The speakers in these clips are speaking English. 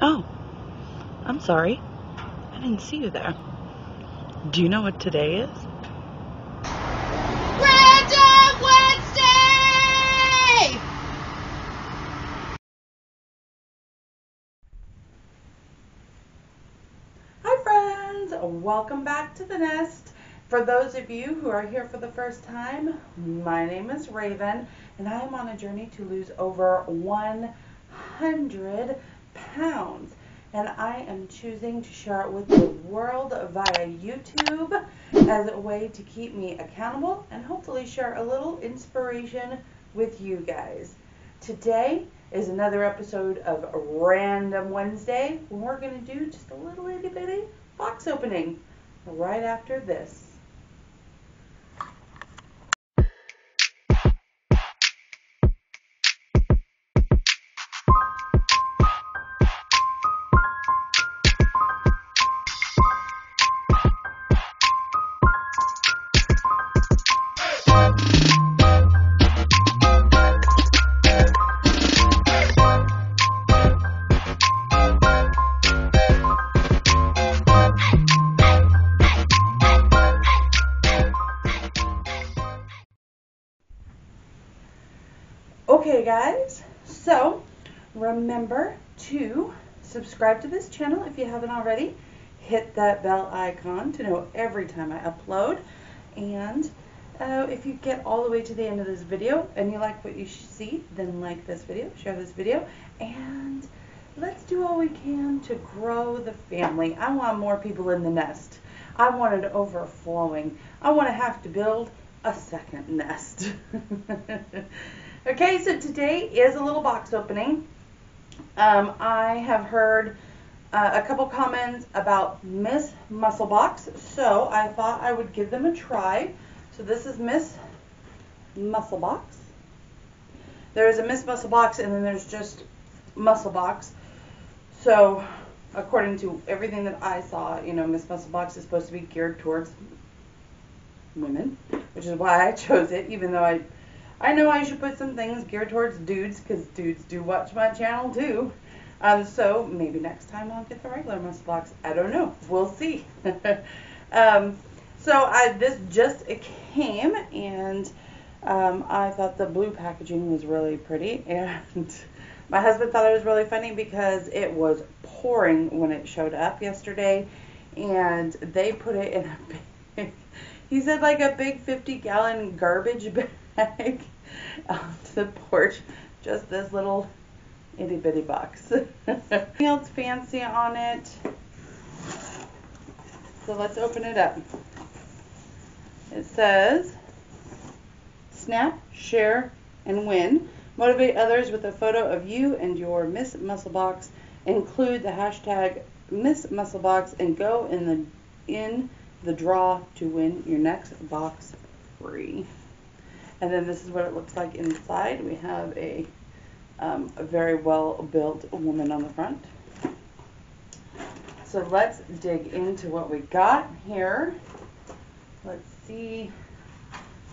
Oh, I'm sorry. I didn't see you there. Do you know what today is? Random Wednesday! Hi, friends. Welcome back to the nest. For those of you who are here for the first time, my name is Raven, and I am on a journey to lose over 100 pounds. And I am choosing to share it with the world via YouTube as a way to keep me accountable and hopefully share a little inspiration with you guys. Today is another episode of Random Wednesday we're going to do just a little itty bitty box opening right after this. Guys, so remember to subscribe to this channel if you haven't already. Hit that bell icon to know every time I upload. And uh, if you get all the way to the end of this video and you like what you see, then like this video, share this video, and let's do all we can to grow the family. I want more people in the nest. I want it overflowing. I want to have to build a second nest. okay, so today is a little box opening. Um, I have heard uh, a couple comments about Miss Muscle Box, so I thought I would give them a try. So this is Miss Muscle Box. There's a Miss Muscle Box, and then there's just Muscle Box. So according to everything that I saw, you know, Miss Muscle Box is supposed to be geared towards women, which is why I chose it, even though I I know I should put some things geared towards dudes because dudes do watch my channel too. Um, so maybe next time I'll get the regular muscle box. I don't know. We'll see. um, so I this just it came and um, I thought the blue packaging was really pretty and my husband thought it was really funny because it was pouring when it showed up yesterday and they put it in a big he said like a big 50 gallon garbage bag off the porch just this little itty bitty box. Nothing fancy on it. So let's open it up. It says, snap, share, and win. Motivate others with a photo of you and your Miss Muscle Box. Include the hashtag Miss Muscle Box and go in the in the draw to win your next box free. And then this is what it looks like inside. We have a um, a very well built woman on the front. So let's dig into what we got here. Let's see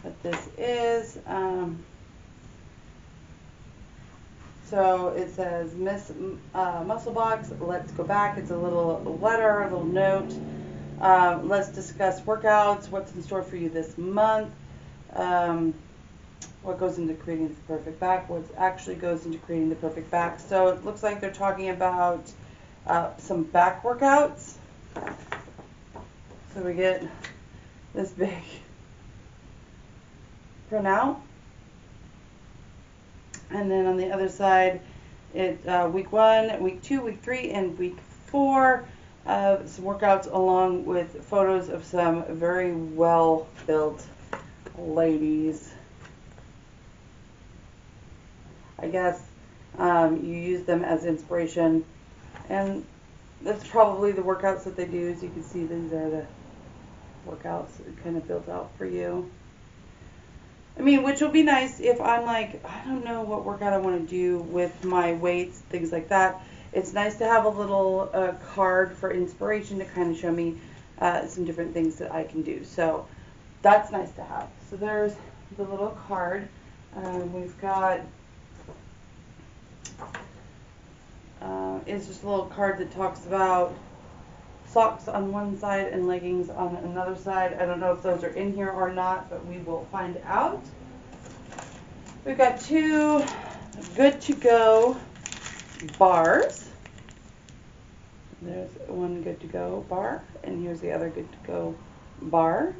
what this is. Um, so it says Miss uh, Muscle Box, let's go back. It's a little letter, a little note. Um, let's discuss workouts, what's in store for you this month. Um, what goes into creating the perfect back, what actually goes into creating the perfect back. So it looks like they're talking about uh, some back workouts. So we get this big printout. And then on the other side, it uh, week one, week two, week three, and week four. Uh, some workouts along with photos of some very well built ladies. I guess um, you use them as inspiration. And that's probably the workouts that they do. As you can see, these are the workouts kind of built out for you. I mean, which will be nice if I'm like, I don't know what workout I want to do with my weights, things like that. It's nice to have a little uh, card for inspiration to kind of show me uh, some different things that I can do. So that's nice to have. So there's the little card. Uh, we've got uh, is just a little card that talks about socks on one side and leggings on another side. I don't know if those are in here or not, but we will find out. We've got two good to go bars. There's one good to go bar, and here's the other good to go bar.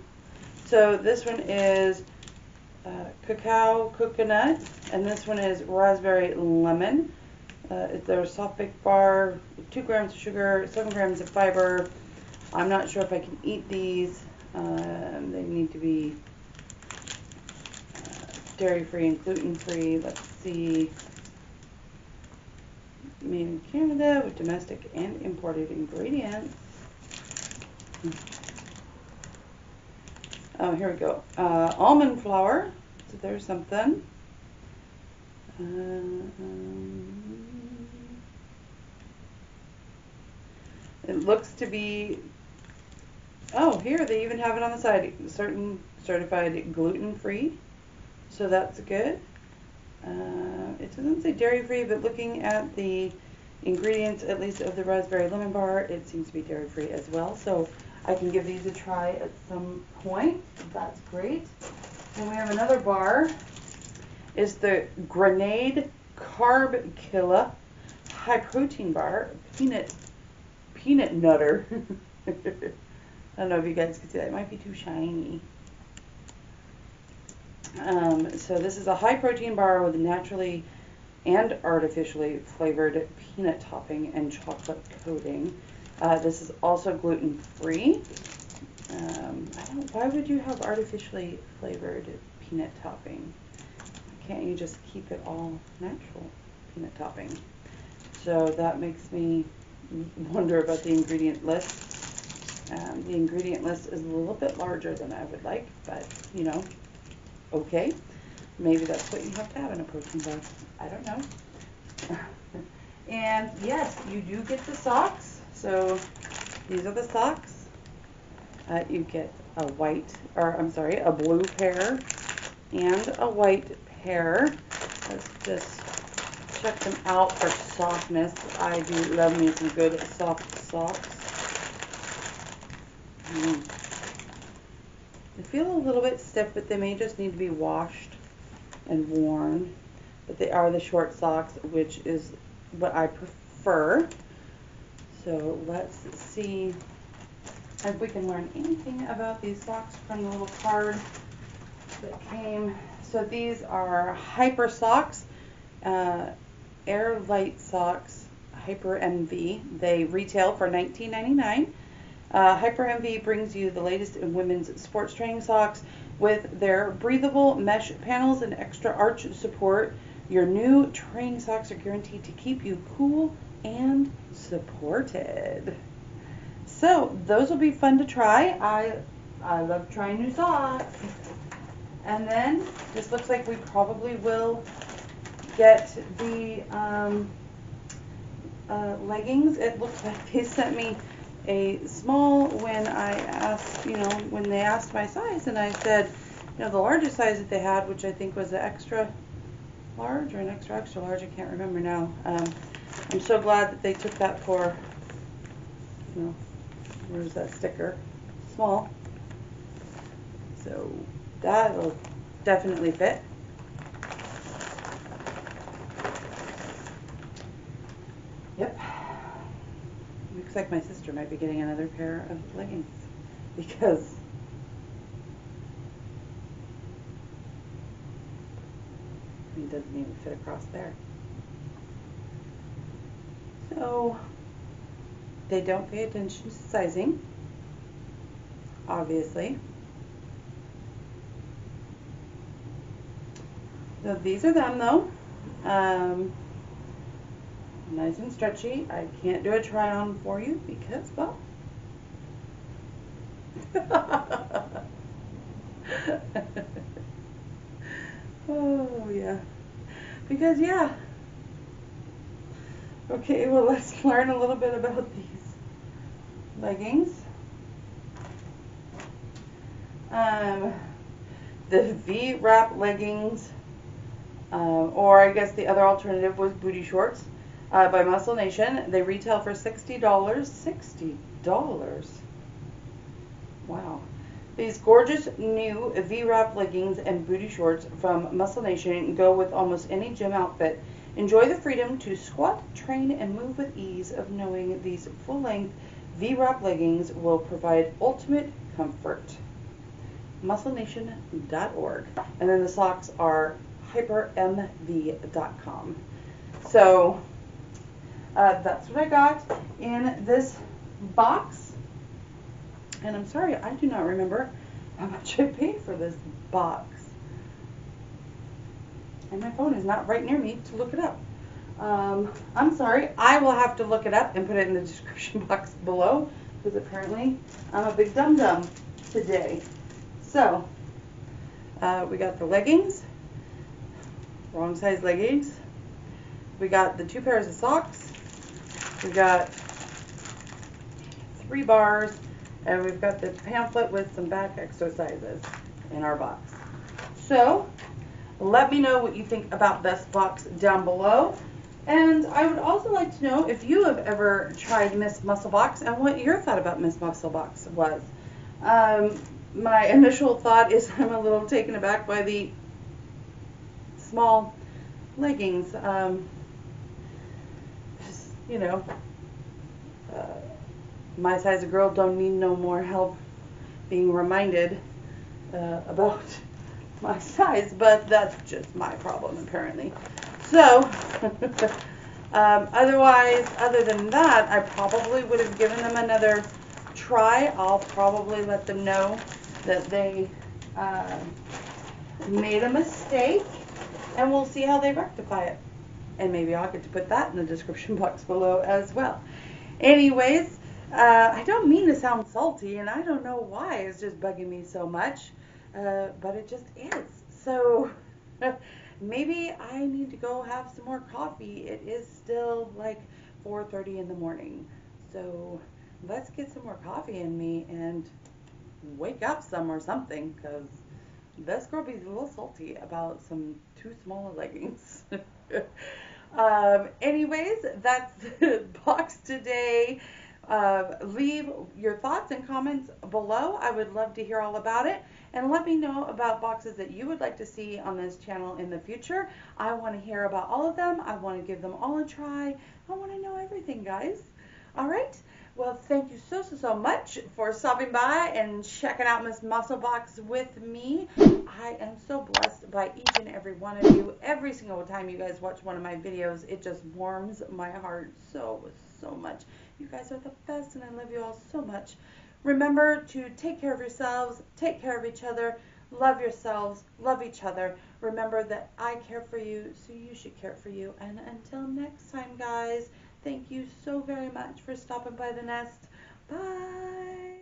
So this one is uh, cacao coconut, and this one is raspberry lemon. Uh, they're a soft baked bar, 2 grams of sugar, 7 grams of fiber. I'm not sure if I can eat these. Um, they need to be uh, dairy free and gluten free. Let's see. Made in Canada with domestic and imported ingredients. Oh, here we go. Uh, almond flour. So there's something. Um, it looks to be. Oh, here they even have it on the side. Certain certified gluten free. So that's good. Uh, it doesn't say dairy free, but looking at the ingredients, at least of the raspberry lemon bar, it seems to be dairy free as well. So I can give these a try at some point. That's great. And we have another bar. Is the Grenade Carb Killer High Protein Bar Peanut Peanut Nutter. I don't know if you guys can see that. It might be too shiny. Um, so this is a high protein bar with naturally and artificially flavored peanut topping and chocolate coating. Uh, this is also gluten free. Um, I don't. Why would you have artificially flavored peanut topping? Can't you just keep it all natural peanut topping? So that makes me wonder about the ingredient list. Um, the ingredient list is a little bit larger than I would like, but you know, okay. Maybe that's what you have to have in a protein bar. I don't know. and yes, you do get the socks. So these are the socks. Uh, you get a white, or I'm sorry, a blue pair and a white pair. Let's just check them out for softness. I do love me some good soft socks. Mm. They feel a little bit stiff, but they may just need to be washed and worn. But they are the short socks, which is what I prefer. So let's see if we can learn anything about these socks from the little card that came. So these are Hyper Socks, uh, Air Light Socks, Hyper MV. They retail for $19.99. Uh, Hyper MV brings you the latest in women's sports training socks with their breathable mesh panels and extra arch support. Your new training socks are guaranteed to keep you cool and supported. So those will be fun to try. I I love trying new socks. And then this looks like we probably will get the um, uh, leggings. It looks like they sent me a small when I asked, you know, when they asked my size, and I said, you know, the largest size that they had, which I think was an extra large or an extra extra large, I can't remember now. Um, I'm so glad that they took that for, you know, where's that sticker? Small. So that'll definitely fit. Looks like my sister might be getting another pair of leggings because it doesn't even fit across there. So they don't pay attention to sizing, obviously. So these are them though. Um, nice and stretchy. I can't do a try on for you because, well, oh yeah, because yeah. Okay, well let's learn a little bit about these leggings. Um, the V-wrap leggings, um, or I guess the other alternative was booty shorts. Uh, by Muscle Nation. They retail for $60. $60. Wow. These gorgeous new V-Wrap leggings and booty shorts from Muscle Nation go with almost any gym outfit. Enjoy the freedom to squat, train, and move with ease of knowing these full-length V-Wrap leggings will provide ultimate comfort. MuscleNation.org. And then the socks are hypermv.com. So uh, that's what I got in this box. And I'm sorry, I do not remember how much I paid for this box. And my phone is not right near me to look it up. Um, I'm sorry, I will have to look it up and put it in the description box below because apparently I'm a big dum dum today. So, uh, we got the leggings, wrong size leggings. We got the two pairs of socks. We got three bars, and we've got the pamphlet with some back exercises in our box. So, let me know what you think about this box down below. And I would also like to know if you have ever tried Miss Muscle Box and what your thought about Miss Muscle Box was. Um, my initial thought is I'm a little taken aback by the small leggings. Um, you know, uh, my size of girl don't need no more help being reminded uh, about my size, but that's just my problem apparently. So, um, otherwise, other than that, I probably would have given them another try. I'll probably let them know that they uh, made a mistake and we'll see how they rectify it. And maybe I'll get to put that in the description box below as well. Anyways, uh, I don't mean to sound salty and I don't know why it's just bugging me so much, uh, but it just is. So maybe I need to go have some more coffee. It is still like 4.30 in the morning. So let's get some more coffee in me and wake up some or something because this girl be a little salty about some too small leggings. um, anyways, that's the box today. Uh, leave your thoughts and comments below. I would love to hear all about it. And let me know about boxes that you would like to see on this channel in the future. I want to hear about all of them. I want to give them all a try. I want to know everything, guys. All right. Well, thank you so, so, so much for stopping by and checking out Miss Muscle Box with me. I am so blessed by each and every one of you. Every single time you guys watch one of my videos, it just warms my heart so, so much. You guys are the best, and I love you all so much. Remember to take care of yourselves, take care of each other, love yourselves, love each other. Remember that I care for you, so you should care for you. And until next time, guys. Thank you so very much for stopping by the nest. Bye.